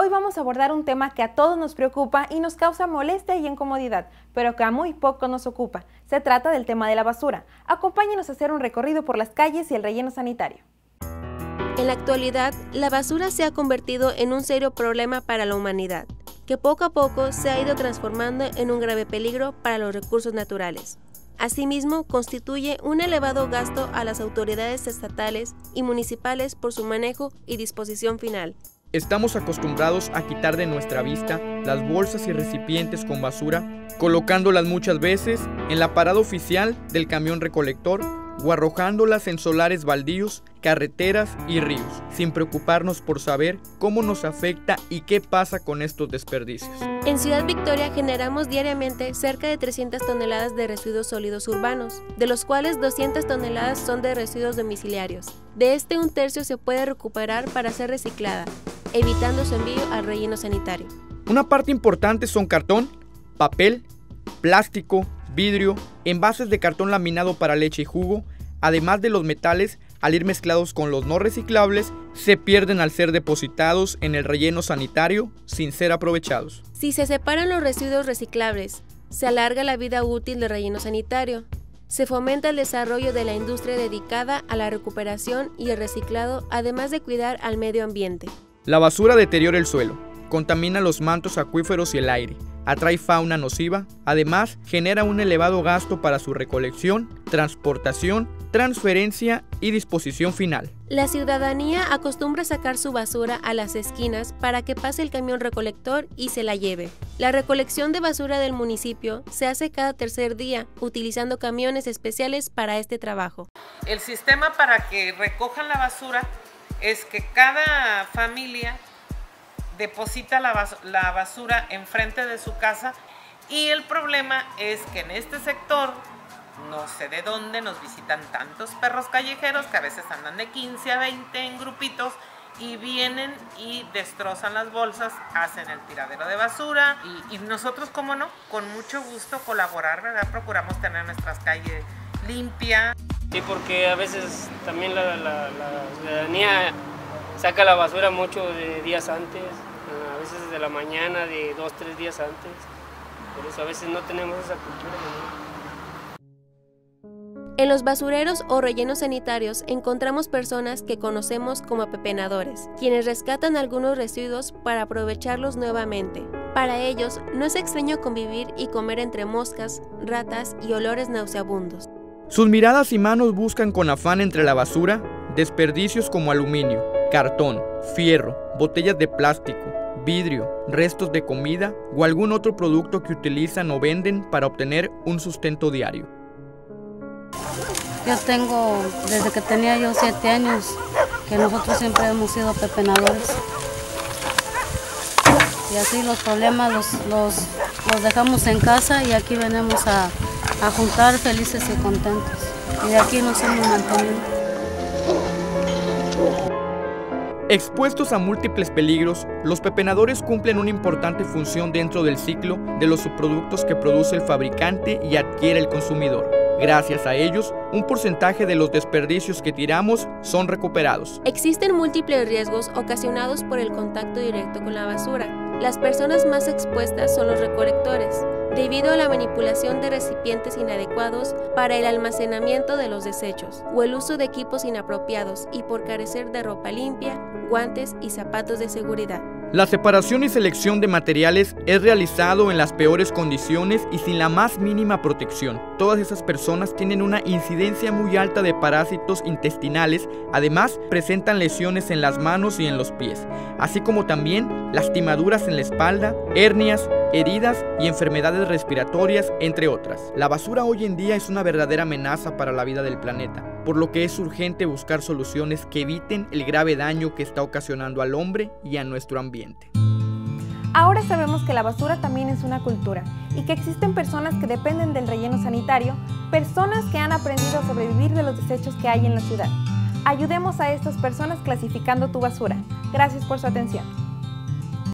Hoy vamos a abordar un tema que a todos nos preocupa y nos causa molestia y incomodidad, pero que a muy poco nos ocupa. Se trata del tema de la basura. Acompáñenos a hacer un recorrido por las calles y el relleno sanitario. En la actualidad, la basura se ha convertido en un serio problema para la humanidad, que poco a poco se ha ido transformando en un grave peligro para los recursos naturales. Asimismo, constituye un elevado gasto a las autoridades estatales y municipales por su manejo y disposición final. Estamos acostumbrados a quitar de nuestra vista las bolsas y recipientes con basura, colocándolas muchas veces en la parada oficial del camión recolector o arrojándolas en solares baldíos, carreteras y ríos, sin preocuparnos por saber cómo nos afecta y qué pasa con estos desperdicios. En Ciudad Victoria generamos diariamente cerca de 300 toneladas de residuos sólidos urbanos, de los cuales 200 toneladas son de residuos domiciliarios. De este un tercio se puede recuperar para ser reciclada, evitando su envío al relleno sanitario. Una parte importante son cartón, papel, plástico, vidrio, envases de cartón laminado para leche y jugo, además de los metales, al ir mezclados con los no reciclables, se pierden al ser depositados en el relleno sanitario sin ser aprovechados. Si se separan los residuos reciclables, se alarga la vida útil del relleno sanitario. Se fomenta el desarrollo de la industria dedicada a la recuperación y el reciclado, además de cuidar al medio ambiente. La basura deteriora el suelo, contamina los mantos acuíferos y el aire, atrae fauna nociva, además genera un elevado gasto para su recolección, transportación, transferencia y disposición final. La ciudadanía acostumbra sacar su basura a las esquinas para que pase el camión recolector y se la lleve. La recolección de basura del municipio se hace cada tercer día utilizando camiones especiales para este trabajo. El sistema para que recojan la basura es que cada familia deposita la, basura enfrente de su casa y el problema es que en este sector, no sé de dónde, nos visitan tantos perros callejeros que a veces andan de 15 a 20 en grupitos y vienen y destrozan las bolsas, hacen el tiradero de basura y, nosotros, como no, con mucho gusto colaborar, ¿verdad? Procuramos tener nuestras calles limpias. Sí, porque a veces también la, la ciudadanía saca la basura mucho de días antes, a veces de la mañana, de dos, tres días antes. Por eso a veces no tenemos esa cultura. En los basureros o rellenos sanitarios encontramos personas que conocemos como pepenadores, quienes rescatan algunos residuos para aprovecharlos nuevamente. Para ellos no es extraño convivir y comer entre moscas, ratas y olores nauseabundos. Sus miradas y manos buscan con afán entre la basura desperdicios como aluminio, cartón, fierro, botellas de plástico, vidrio, restos de comida o algún otro producto que utilizan o venden para obtener un sustento diario. Yo tengo, desde que tenía yo siete años, que nosotros siempre hemos sido pepenadores. Y así los problemas los, los, dejamos en casa y aquí venimos a, a juntar felices y contentos. Y de aquí nos hemos mantenido. Expuestos a múltiples peligros, los pepenadores cumplen una importante función dentro del ciclo de los subproductos que produce el fabricante y adquiere el consumidor. Gracias a ellos, un porcentaje de los desperdicios que tiramos son recuperados. Existen múltiples riesgos ocasionados por el contacto directo con la basura. Las personas más expuestas son los recolectores, debido a la manipulación de recipientes inadecuados para el almacenamiento de los desechos o el uso de equipos inapropiados y por carecer de ropa limpia, guantes y zapatos de seguridad. La separación y selección de materiales es realizado en las peores condiciones y sin la más mínima protección. Todas esas personas tienen una incidencia muy alta de parásitos intestinales, además presentan lesiones en las manos y en los pies, así como también lastimaduras en la espalda, hernias, heridas y enfermedades respiratorias, entre otras. La basura hoy en día es una verdadera amenaza para la vida del planeta, por lo que es urgente buscar soluciones que eviten el grave daño que está ocasionando al hombre y a nuestro ambiente. Ahora sabemos que la basura también es una cultura y que existen personas que dependen del relleno sanitario, personas que han aprendido a sobrevivir de los desechos que hay en la ciudad. Ayudemos a estas personas clasificando tu basura. Gracias por su atención.